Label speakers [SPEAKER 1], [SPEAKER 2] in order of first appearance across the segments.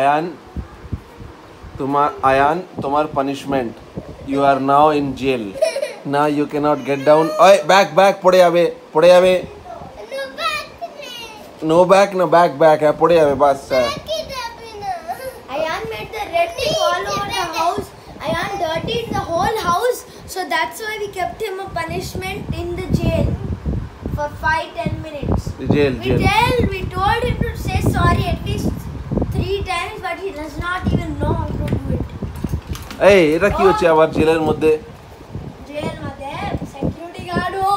[SPEAKER 1] আয়ান তোমার আয়ান তোমার punishment you are now in jail না ইউ ক্যানট গেট ডাউন ওই ব্যাক ব্যাক পড়ে যাবে পড়ে যাবে
[SPEAKER 2] No back me.
[SPEAKER 1] No back না ব্যাক ব্যাক হ্যাঁ পড়ে যাবে বাস হ্যাঁ
[SPEAKER 2] Keep happening. Ayan made the red thing all over the house. Ayan dirtied the whole house. So that's why we kept him a punishment in the jail for five ten minutes.
[SPEAKER 1] Jail
[SPEAKER 2] We
[SPEAKER 1] jail
[SPEAKER 2] tell we told him to say
[SPEAKER 1] এই এটা কি হচ্ছে আবার জেলের মধ্যে
[SPEAKER 2] জেলের মধ্যে security guard ও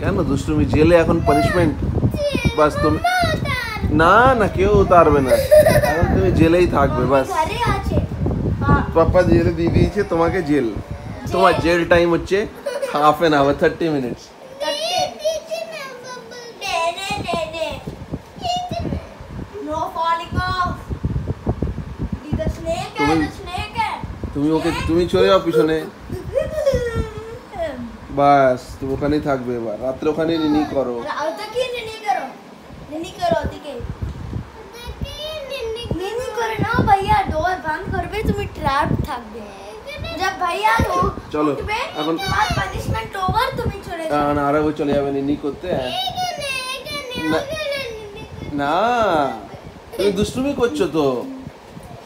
[SPEAKER 1] কেন দুষ্টুমি জেলে এখন পানিশমেন্ট বাস তুমি না না কেউ উতারবে না এখন তুমি জেলেই থাকবে বাস পাপা জেলে দিয়ে দিয়েছে তোমাকে জেল তোমার জেল টাইম হচ্ছে
[SPEAKER 2] half
[SPEAKER 1] an
[SPEAKER 2] hour thirty minutes
[SPEAKER 1] তুমি ওকে তুমি চলে যাও পিছনে বাস তুমি ওখানেই থাকবে এবার রাত্রে ওখানে নিনি করো
[SPEAKER 2] করো করো তুমি ট্র্যাপ থাকবে जब भैया
[SPEAKER 1] চলো,
[SPEAKER 2] উঠবে
[SPEAKER 1] এখন-
[SPEAKER 2] তোমার পানিশমেন্ট ওভার তুমি চলে যাও
[SPEAKER 1] কারণ আরো চলে যাবে নিনি করতে হ্যাঁ। না- না তুমি দুষ্টুমি করছো তো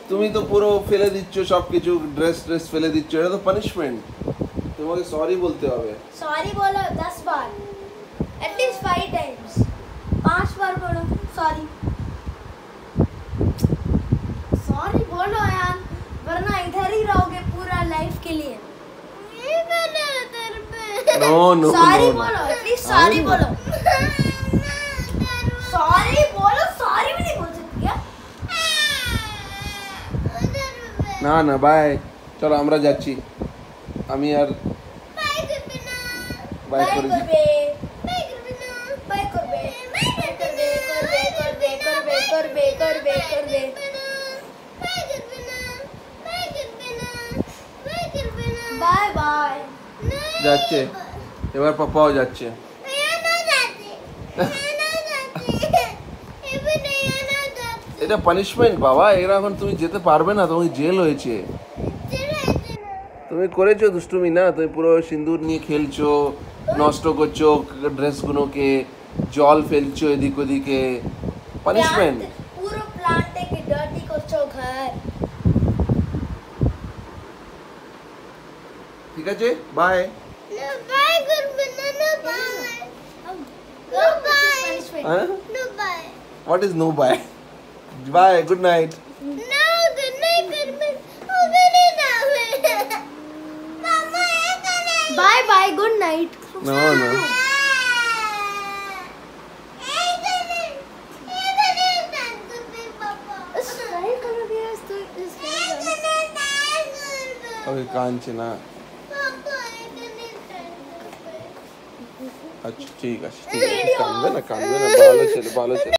[SPEAKER 1] তুমি তো পুরো ফেলে দিচ্ছ সব কিছু ড্রেস ড্রেস ফেলে দিচ্ছ এটা তো পানিশমেন্ট তোমাকে সরি বলতে হবে
[SPEAKER 2] सॉरी बोलो दस बार एटलीस्ट फाइव टाइम्स पांच बार बोलो sorry sorry
[SPEAKER 1] no no
[SPEAKER 2] sorry
[SPEAKER 1] no
[SPEAKER 2] बोलो एटलीस्ट सॉरी
[SPEAKER 1] नो।
[SPEAKER 2] बोलो सॉरी बोलो सॉरी भी नहीं बोल सकती क्या
[SPEAKER 1] না না বাই চলো আমরা যাচ্ছি আমি আর বাই
[SPEAKER 2] बाय
[SPEAKER 1] করে
[SPEAKER 2] করবে बाय করবে बाय করবে করবে করবে করবে করবে করবে বাই বাই
[SPEAKER 1] যাচ্ছে এবার পাপাও যাচ্ছে। এটা পানিশমেন্ট বাবা। এরা এখন তুমি যেতে পারবে না, তোমাকে জেল হয়েছে। তুমি করেছ দুষ্টুমি, না? তুমি পুরো সিঁদুর নিয়ে খেলছো, নষ্ট করছ, ড্রেসগুলোকে, জল ফেলছো এদিক ওদিকে। পানিশমেন্ট ঠিক আছে?
[SPEAKER 2] Bye Huh?
[SPEAKER 1] What is no bye? Bye. Good night.
[SPEAKER 2] No good night. Good night. Bye bye. Good night.
[SPEAKER 1] No no. Okay, Kanchana. అచ్చి అచ్చి కందన కందన బాల చెల్లి బాల చెల్లి